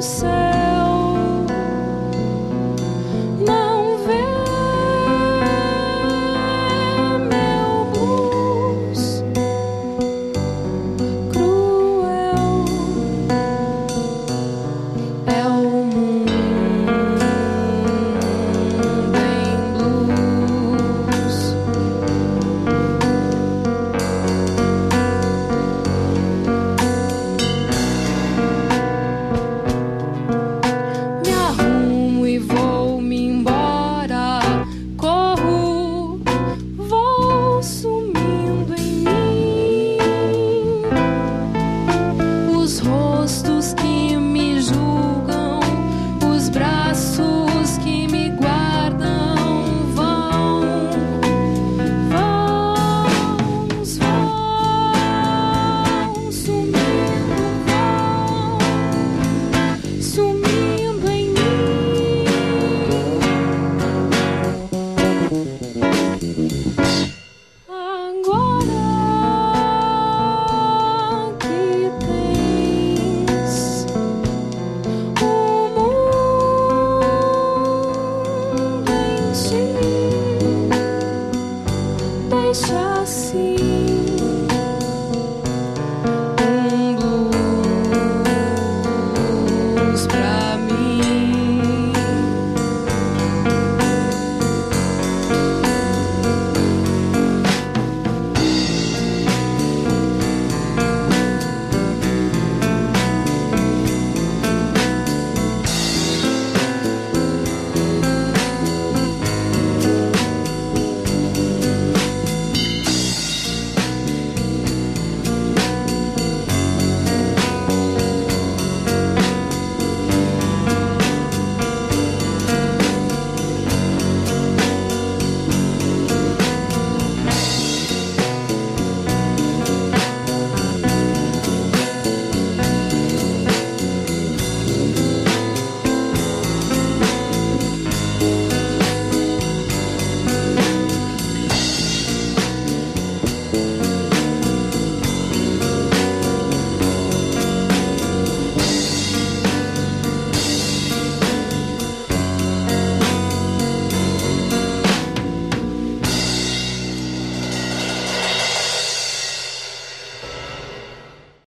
so. 想。